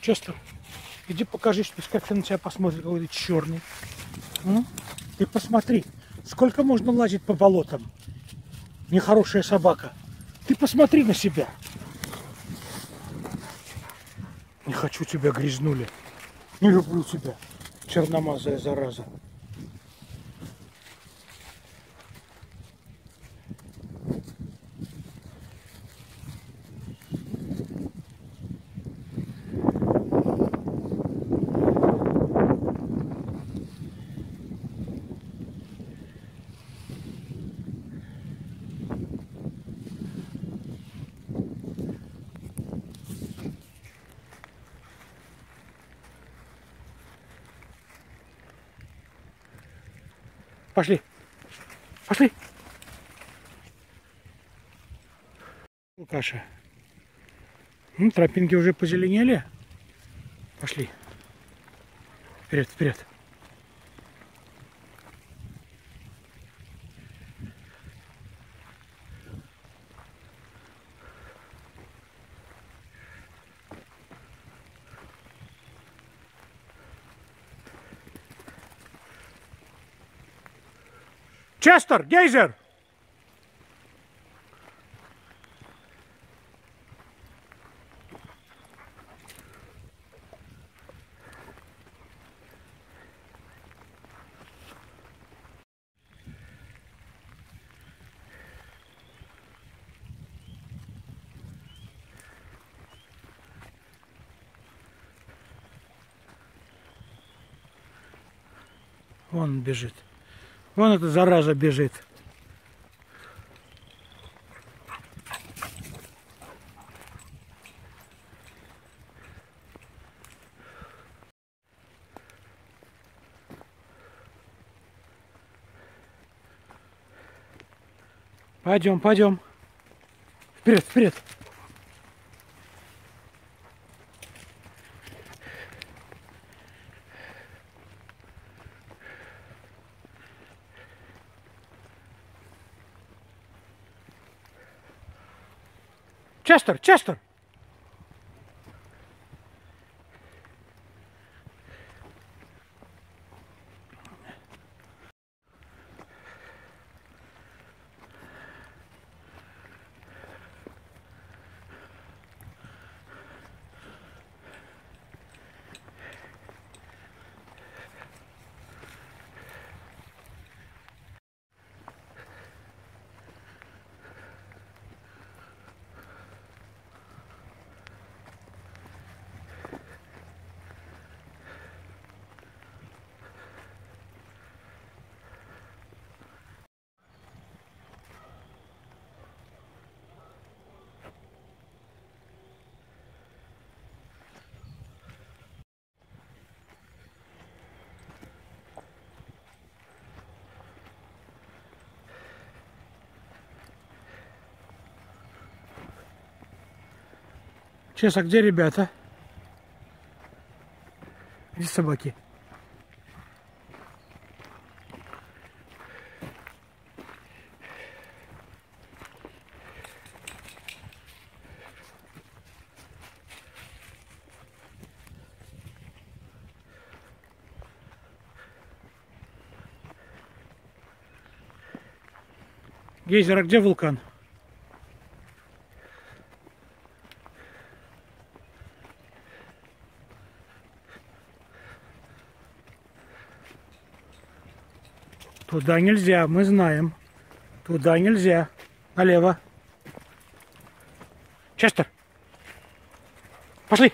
Честер, иди покажи, что как ты на тебя посмотрит какой-то черный. М? Ты посмотри, сколько можно лазить по болотам. Нехорошая собака. Ты посмотри на себя. Не хочу тебя грязнули. Не люблю тебя, черномазая зараза. Пошли. Пошли. Каша. Ну, тропинки уже позеленели. Пошли. Вперед, вперед. Честер, гейзер! Вон он бежит. Вон эта зараза бежит. Пойдем, пойдем. Вперед, вперед. Честер, Честер! Сейчас, а где ребята? Где собаки? Гейзер, а где вулкан? Туда нельзя, мы знаем. Туда нельзя. Налево. Честер. Пошли.